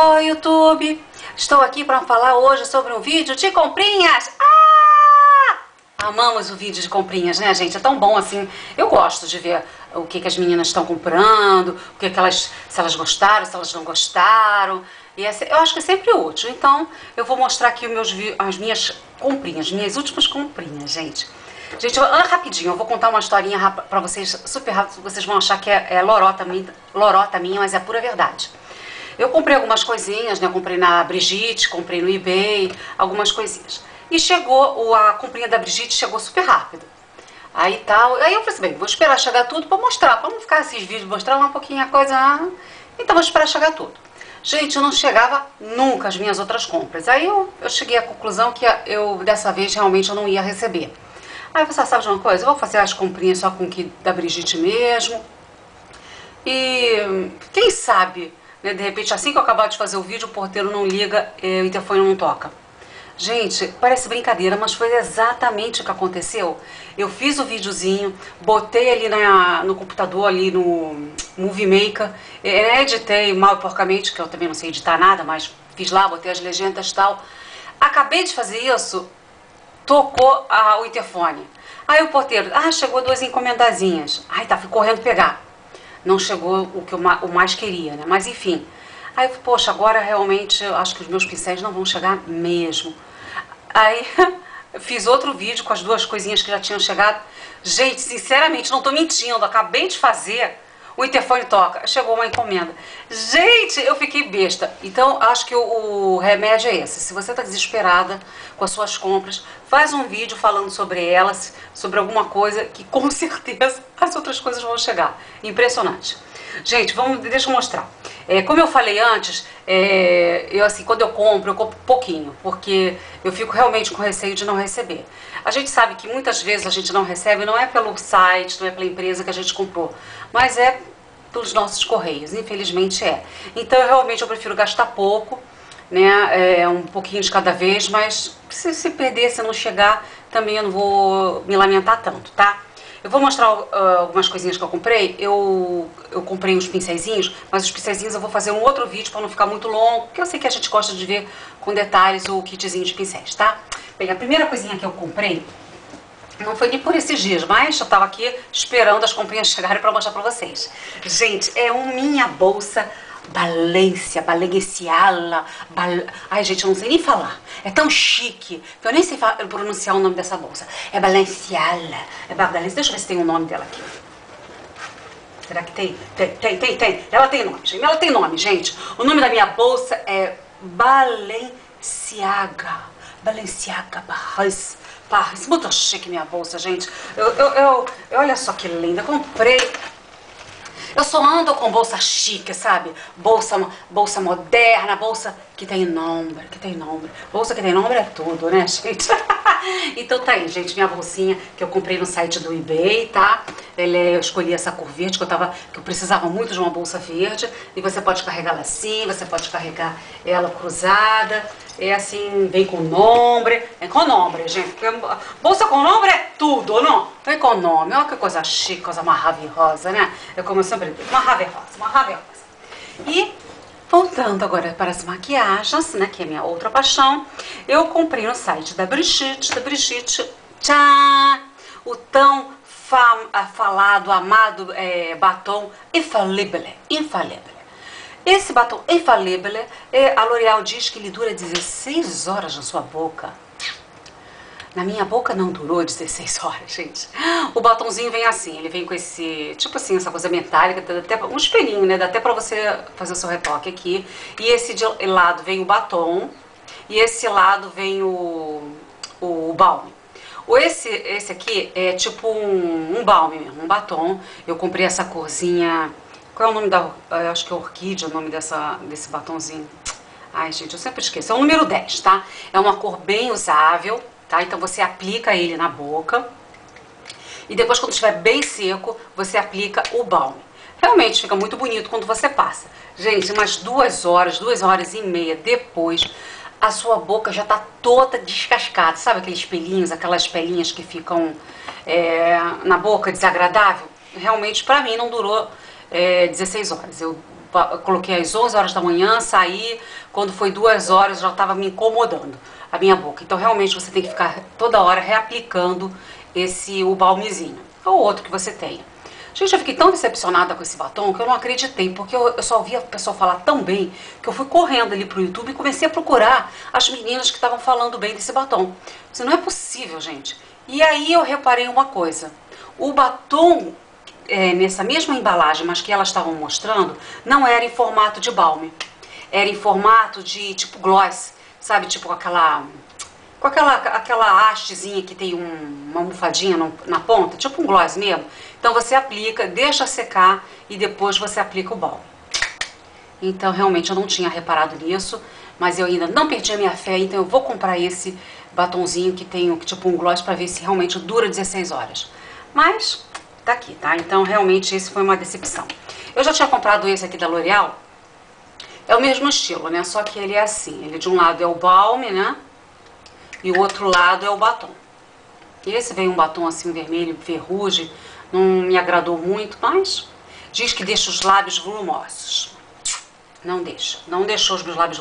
Oi, YouTube! Estou aqui para falar hoje sobre um vídeo de comprinhas. Ah! Amamos o vídeo de comprinhas, né, gente? É tão bom assim. Eu gosto de ver o que, que as meninas estão comprando, o que, que elas, se elas gostaram, se elas não gostaram. E essa, eu acho que é sempre útil. Então, eu vou mostrar aqui meus, as minhas comprinhas, minhas últimas comprinhas, gente. Gente, eu, ah, rapidinho, eu vou contar uma historinha pra vocês, super rápido, vocês vão achar que é, é lorota, lorota minha, mas é pura verdade. Eu comprei algumas coisinhas, né? comprei na Brigitte, comprei no eBay, algumas coisinhas. E chegou, a comprinha da Brigitte chegou super rápido. Aí tal, aí eu falei assim, bem, vou esperar chegar tudo para mostrar, para não ficar esses vídeos mostrando um pouquinho a coisa. Ah, então vou esperar chegar tudo. Gente, eu não chegava nunca as minhas outras compras. Aí eu, eu cheguei à conclusão que eu dessa vez realmente eu não ia receber. Aí você sabe de uma coisa, eu vou fazer as comprinhas só com o que da Brigitte mesmo. E quem sabe né? De repente, assim que eu acabar de fazer o vídeo, o porteiro não liga e o interfone não toca. Gente, parece brincadeira, mas foi exatamente o que aconteceu. Eu fiz o videozinho, botei ali na, no computador, ali no Movie Maker, é, editei mal e porcamente, que eu também não sei editar nada, mas fiz lá, botei as legendas e tal. Acabei de fazer isso, tocou a, o interfone. Aí o porteiro, ah, chegou duas encomendazinhas. Ai, tá, fui correndo pegar não chegou o que eu o mais queria, né? Mas enfim. Aí poxa, agora realmente eu acho que os meus pincéis não vão chegar mesmo. Aí fiz outro vídeo com as duas coisinhas que já tinham chegado. Gente, sinceramente, não estou mentindo, acabei de fazer o interfone toca, chegou uma encomenda. Gente, eu fiquei besta. Então, acho que o, o remédio é esse. Se você está desesperada com as suas compras, faz um vídeo falando sobre elas, sobre alguma coisa que com certeza as outras coisas vão chegar. Impressionante. Gente, vamos, deixa eu mostrar. É, como eu falei antes, é, eu assim, quando eu compro, eu compro pouquinho, porque eu fico realmente com receio de não receber. A gente sabe que muitas vezes a gente não recebe, não é pelo site, não é pela empresa que a gente comprou, mas é pelos nossos correios, infelizmente é. Então, eu, realmente, eu prefiro gastar pouco, né, é, um pouquinho de cada vez, mas se, se perder, se não chegar, também eu não vou me lamentar tanto, tá? Eu vou mostrar uh, algumas coisinhas que eu comprei. Eu, eu comprei uns pincéisinhos, mas os pincéisinhos eu vou fazer um outro vídeo para não ficar muito longo, porque eu sei que a gente gosta de ver com detalhes o kitzinho de pincéis, tá? Bem, a primeira coisinha que eu comprei não foi nem por esses dias, mas eu tava aqui esperando as comprinhas chegarem para mostrar para vocês. Gente, é uma minha bolsa Balência, Balenciala, bal... Ai, gente, eu não sei nem falar. É tão chique que eu nem sei pronunciar o nome dessa bolsa. É Balenciala, é Balenciala. Deixa eu ver se tem o um nome dela aqui. Será que tem? Tem, tem, tem, tem. Ela tem nome, gente. Ela tem nome, gente. O nome da minha bolsa é Balenciaga. Balenciaga Barras. Barras. Muito chique minha bolsa, gente. Eu, eu, eu, olha só que linda. Comprei eu só ando com bolsa chique, sabe? Bolsa, bolsa moderna, bolsa que tem nome, que tem nome. Bolsa que tem nome é tudo, né, gente? Então tá aí, gente, minha bolsinha que eu comprei no site do eBay, tá? Ele, eu escolhi essa cor verde que eu tava, que eu precisava muito de uma bolsa verde. E você pode carregar ela assim, você pode carregar ela cruzada. É assim, vem com nome. É com nome, gente. Bolsa com nome é tudo, não? Vem com nome. Olha que coisa chique, coisa maravilhosa, né? É como eu sempre digo, maravilhosa, maravilhosa. E voltando agora para as maquiagens, né? Que é minha outra paixão. Eu comprei no site da Brigitte, da Brigitte, tchá, o tão fam, falado, amado é, batom infalível, infalível. Esse batom infalível, é, a L'Oreal diz que ele dura 16 horas na sua boca. Na minha boca não durou 16 horas, gente. O batomzinho vem assim, ele vem com esse, tipo assim, essa coisa metálica, até um espelhinho, né? Dá até pra você fazer o seu retoque aqui. E esse de lado vem o batom, e esse lado vem o, o, o balme. Esse, esse aqui é tipo um, um balme mesmo, um batom. Eu comprei essa corzinha qual é o nome da... Eu acho que é orquídea o nome dessa, desse batonzinho. Ai, gente, eu sempre esqueço. É o número 10, tá? É uma cor bem usável, tá? Então você aplica ele na boca. E depois, quando estiver bem seco, você aplica o balme. Realmente fica muito bonito quando você passa. Gente, umas duas horas, duas horas e meia depois, a sua boca já tá toda descascada. Sabe aqueles pelinhos, aquelas pelinhas que ficam é, na boca desagradável? Realmente, pra mim, não durou é, 16 horas. Eu coloquei às 11 horas da manhã, saí, quando foi duas horas já estava me incomodando a minha boca. Então realmente você tem que ficar toda hora reaplicando esse o balmezinho, ou outro que você tenha. Gente, eu fiquei tão decepcionada com esse batom que eu não acreditei, porque eu, eu só ouvia a pessoa falar tão bem que eu fui correndo ali pro YouTube e comecei a procurar as meninas que estavam falando bem desse batom. Isso não é possível, gente. E aí eu reparei uma coisa. O batom é, nessa mesma embalagem, mas que elas estavam mostrando, não era em formato de balme. Era em formato de tipo gloss, sabe? Tipo aquela com aquela, aquela hastezinha que tem um, uma almofadinha no, na ponta, tipo um gloss mesmo. Então você aplica, deixa secar e depois você aplica o balme. Então realmente eu não tinha reparado nisso, mas eu ainda não perdi a minha fé, então eu vou comprar esse batonzinho que tem tipo um gloss para ver se realmente dura 16 horas. Mas tá aqui, tá? Então realmente esse foi uma decepção. Eu já tinha comprado esse aqui da L'Oreal, é o mesmo estilo, né? Só que ele é assim, ele de um lado é o balme, né? E o outro lado é o batom. E esse veio um batom assim vermelho, ferrugem, não me agradou muito, mas diz que deixa os lábios volumosos. Não deixa, não deixou os meus lábios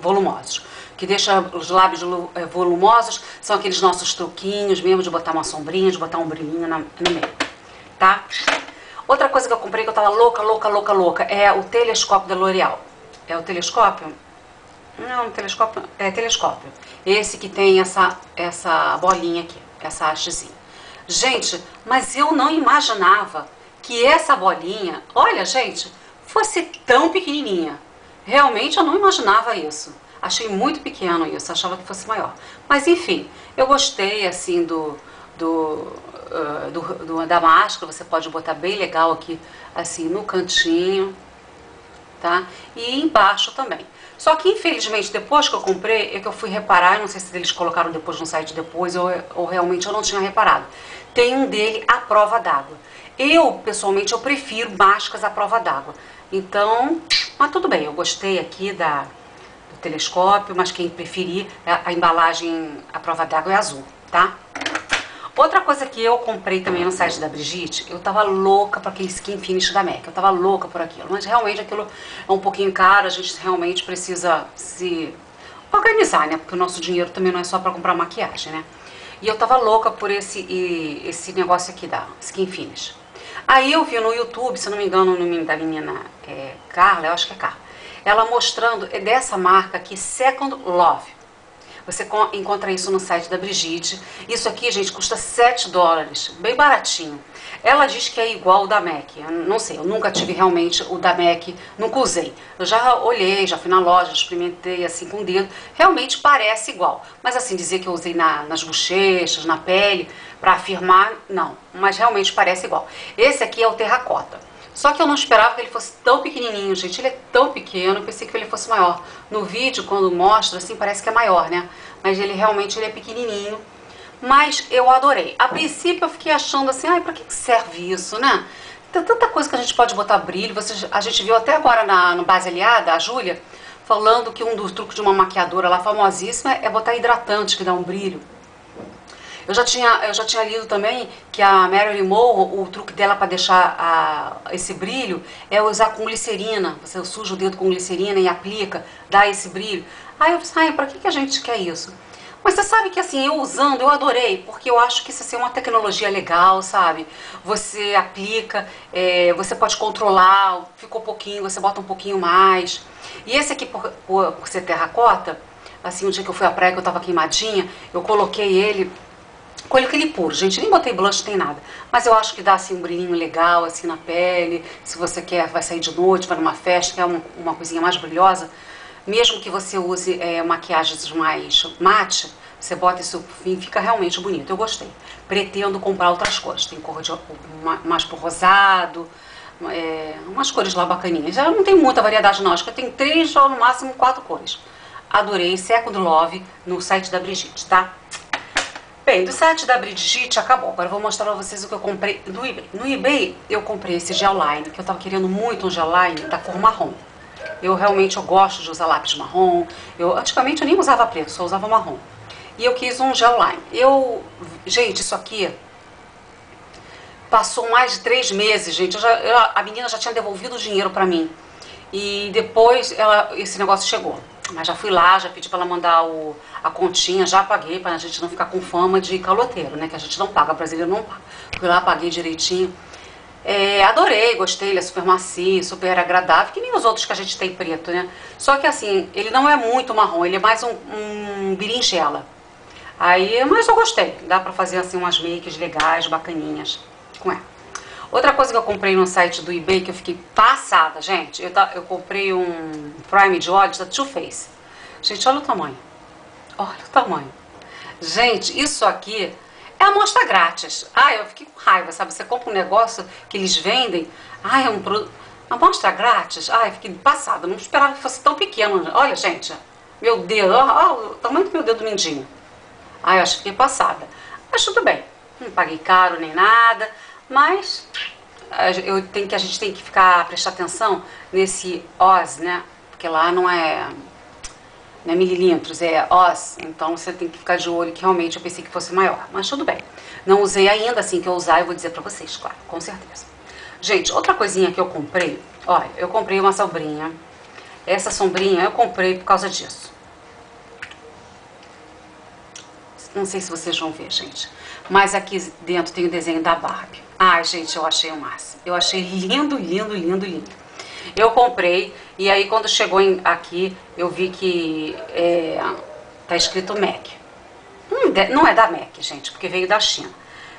volumosos. O que deixa os lábios eh, volumosos são aqueles nossos truquinhos mesmo de botar uma sombrinha, de botar um brilhinho no meio, tá? Outra coisa que eu comprei que eu tava louca, louca, louca, louca é o telescópio da L'Oreal. É o telescópio? Não, telescópio, é telescópio. Esse que tem essa, essa bolinha aqui, essa hastezinha. Gente, mas eu não imaginava que essa bolinha, olha gente, fosse tão pequenininha. Realmente eu não imaginava isso. Achei muito pequeno isso, achava que fosse maior. Mas enfim, eu gostei assim do, do, uh, do, do, da máscara, você pode botar bem legal aqui, assim, no cantinho, tá? E embaixo também. Só que infelizmente depois que eu comprei é que eu fui reparar, não sei se eles colocaram depois no site depois ou, ou realmente eu não tinha reparado. Tem um dele à prova d'água. Eu, pessoalmente, eu prefiro máscaras à prova d'água. Então, mas tudo bem, eu gostei aqui da, do telescópio, mas quem preferir, a, a embalagem à prova d'água é azul, tá? Outra coisa que eu comprei também no site da Brigitte, eu tava louca para aquele skin finish da MAC. Eu tava louca por aquilo. Mas realmente aquilo é um pouquinho caro, a gente realmente precisa se organizar, né? Porque o nosso dinheiro também não é só para comprar maquiagem, né? E eu tava louca por esse, esse negócio aqui da Skin Finish. Aí eu vi no YouTube, se não me engano, o nome da menina é Carla, eu acho que é Carla, ela mostrando é dessa marca aqui, Second Love. Você encontra isso no site da Brigitte. Isso aqui, gente, custa 7 dólares, bem baratinho. Ela diz que é igual o da MAC. Eu não sei, eu nunca tive realmente o da MAC, nunca usei. Eu já olhei, já fui na loja, experimentei assim com o dedo. Realmente parece igual. Mas assim, dizer que eu usei na, nas bochechas, na pele, para afirmar, não. Mas realmente parece igual. Esse aqui é o terracota. Só que eu não esperava que ele fosse tão pequenininho, gente. Ele é tão pequeno, eu pensei que ele fosse maior. No vídeo, quando mostra, assim, parece que é maior, né? Mas ele realmente ele é pequenininho. Mas eu adorei. A princípio eu fiquei achando assim, ai, pra que serve isso, né? Tem tanta coisa que a gente pode botar brilho. Você, a gente viu até agora na, no Base Aliada, a Júlia, falando que um dos truques de uma maquiadora lá famosíssima é botar hidratante, que dá um brilho. Eu já tinha, eu já tinha lido também que a Marilyn Monroe, o truque dela para deixar a, esse brilho é usar com glicerina. Você suja o dedo com glicerina e aplica, dá esse brilho. Aí eu disse, ai, que, que a gente quer isso? Mas você sabe que assim, eu usando, eu adorei, porque eu acho que isso assim, é uma tecnologia legal, sabe? Você aplica, é, você pode controlar, ficou pouquinho, você bota um pouquinho mais. E esse aqui, por, por, por ser terracota, assim, um dia que eu fui à praia, que eu tava queimadinha, eu coloquei ele Colho aquele puro, gente, nem botei blush, nem nada. Mas eu acho que dá assim um brilhinho legal assim na pele. Se você quer, vai sair de noite, vai numa festa, quer uma, uma coisinha mais brilhosa. Mesmo que você use é, maquiagens mais mate, você bota isso e fica realmente bonito. Eu gostei. Pretendo comprar outras cores. Tem cor de mais por rosado, é, umas cores lá bacaninhas. Já não tem muita variedade não, acho que tem três ou no máximo quatro cores. Adorei Second Love no site da Brigitte, tá? Bem, do site da Brigitte acabou. Agora eu vou mostrar pra vocês o que eu comprei no eBay. No eBay eu comprei esse gel line, que eu tava querendo muito um gel line da cor marrom. Eu realmente eu gosto de usar lápis marrom. Eu antigamente eu nem usava preto, só usava marrom. E eu quis um gel line. Eu, gente, isso aqui passou mais de três meses, gente. Eu já, eu, a menina já tinha devolvido o dinheiro pra mim. E depois ela, esse negócio chegou. Mas já fui lá, já pedi para ela mandar o, a continha, já paguei para a gente não ficar com fama de caloteiro, né? Que a gente não paga, brasileiro não paga. Fui lá, paguei direitinho. É, adorei, gostei, ele é super macio, super agradável, que nem os outros que a gente tem preto, né? Só que assim, ele não é muito marrom, ele é mais um, um berinjela. Aí, mas eu gostei, dá pra fazer assim umas makes legais, bacaninhas com ela. Outra coisa que eu comprei no site do eBay que eu fiquei passada, gente, eu, eu comprei um prime de olhos da Too Faced. Gente, olha o tamanho. Olha o tamanho. Gente, isso aqui é amostra grátis. Ai, eu fiquei com raiva, sabe? Você compra um negócio que eles vendem, ai, é um produto... Amostra grátis? Ai, eu fiquei passada, não esperava que fosse tão pequeno. Olha, gente, meu dedo, olha o tamanho do meu dedo mindinho. Ai, eu acho que fiquei passada. Mas tudo bem, não paguei caro nem nada, mas eu tenho que, a gente tem que ficar, prestar atenção nesse OS, né? Porque lá não é não é mililitros, é os, então você tem que ficar de olho que realmente eu pensei que fosse maior, mas tudo bem. Não usei ainda, assim que eu usar eu vou dizer pra vocês, claro, com certeza. Gente, outra coisinha que eu comprei, olha, eu comprei uma sombrinha, essa sombrinha eu comprei por causa disso. Não sei se vocês vão ver, gente, mas aqui dentro tem o desenho da Barbie. Ai, gente, eu achei o máximo. Eu achei lindo, lindo, lindo, lindo. Eu comprei e aí quando chegou em, aqui eu vi que é, tá escrito MAC. Hum, não é da MAC, gente, porque veio da China.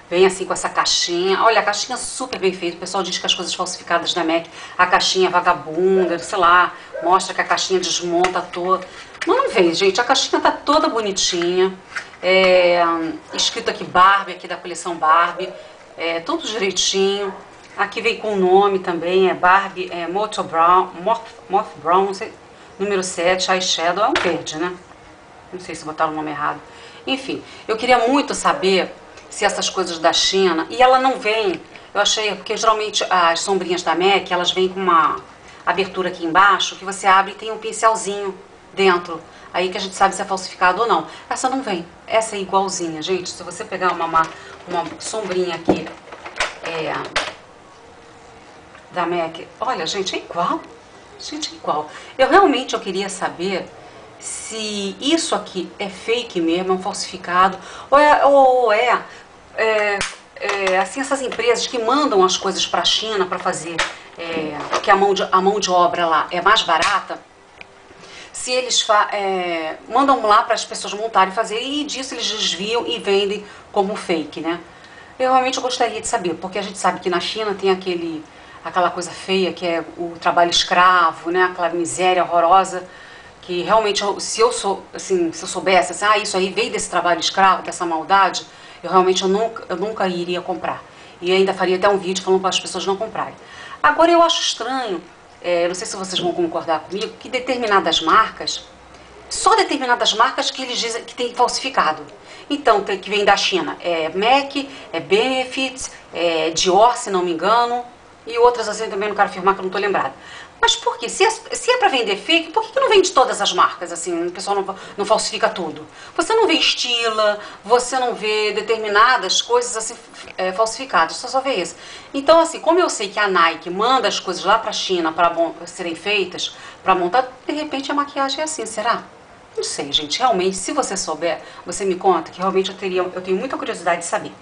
Vem assim com essa caixinha. Olha, a caixinha é super bem feita. O pessoal diz que as coisas falsificadas da MAC, a caixinha é vagabunda, sei lá, mostra que a caixinha desmonta toda. Mas não vem, gente. A caixinha tá toda bonitinha. É, escrito aqui Barbie, aqui da coleção Barbie. É, tudo direitinho. Aqui vem com o nome também, é Barbie é, Moto Brown, Moth, Moth Brown, sei, número 7, eyeshadow, é um verde, né? Não sei se botaram o nome errado. Enfim, eu queria muito saber se essas coisas da China, e ela não vem, eu achei, porque geralmente as sombrinhas da MAC, elas vêm com uma abertura aqui embaixo, que você abre e tem um pincelzinho dentro. Aí que a gente sabe se é falsificado ou não. Essa não vem. Essa é igualzinha, gente. Se você pegar uma, uma, uma sombrinha aqui, é, da MAC. Olha, gente, é igual. Gente, é igual. Eu realmente eu queria saber se isso aqui é fake mesmo, é um falsificado, ou é, ou é, é, é assim, essas empresas que mandam as coisas para a China para fazer, é, que a mão, de, a mão de obra lá é mais barata, se eles é, mandam lá para as pessoas montarem e fazer, e disso eles desviam e vendem como fake, né? Eu realmente gostaria de saber, porque a gente sabe que na China tem aquele aquela coisa feia que é o trabalho escravo, né? Aquela miséria horrorosa que realmente se eu sou assim, se eu soubesse assim, ah, isso aí veio desse trabalho escravo, dessa maldade, eu realmente eu nunca, eu nunca iria comprar. E ainda faria até um vídeo falando para as pessoas não comprarem. Agora eu acho estranho, é, não sei se vocês vão concordar comigo, que determinadas marcas, só determinadas marcas que eles dizem que tem falsificado. Então, tem, que vem da China, é MAC, é Benefit, é Dior, se não me engano, e outras assim também não quero afirmar que eu não estou lembrada. Mas por quê? Se é, se é para vender fake, por que, que não vende todas as marcas? Assim, o pessoal não, não falsifica tudo. Você não vê estila, você não vê determinadas coisas assim é, falsificadas, você só vê isso. Então, assim, como eu sei que a Nike manda as coisas lá para a China para serem feitas, para montar, de repente a maquiagem é assim, será? Não sei, gente. Realmente, se você souber, você me conta que realmente eu teria, eu tenho muita curiosidade de saber.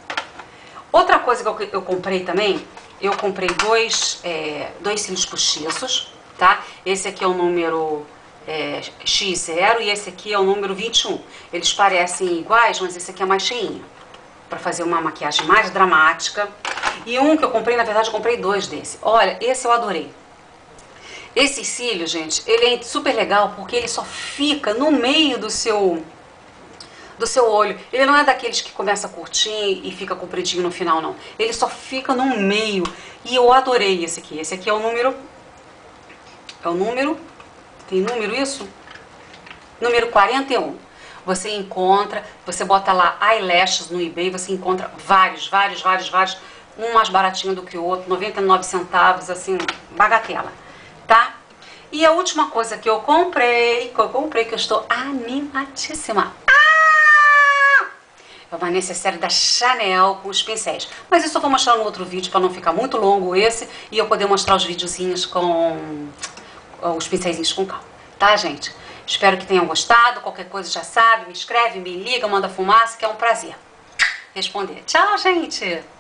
Outra coisa que eu, eu comprei também eu comprei dois, é, dois cílios postiços, tá? Esse aqui é o número é, X0 e esse aqui é o número 21. Eles parecem iguais, mas esse aqui é mais cheinho, para fazer uma maquiagem mais dramática. E um que eu comprei, na verdade, eu comprei dois desse. Olha, esse eu adorei. Esse cílio, gente, ele é super legal porque ele só fica no meio do seu do seu olho. Ele não é daqueles que começa curtinho e fica compridinho no final, não. Ele só fica no meio. E eu adorei esse aqui. Esse aqui é o número... É o número... Tem número isso? Número 41. Você encontra, você bota lá eyelashes no eBay, você encontra vários, vários, vários, vários. Um mais baratinho do que o outro, 99 centavos, assim, bagatela. Tá? E a última coisa que eu comprei, que eu comprei, que eu estou animadíssima é uma necessária da Chanel com os pincéis. Mas isso eu vou mostrar no outro vídeo para não ficar muito longo esse e eu poder mostrar os videozinhos com os pincéis com calma. Tá, gente? Espero que tenham gostado. Qualquer coisa já sabe, me escreve, me liga, manda fumaça, que é um prazer responder. Tchau, gente!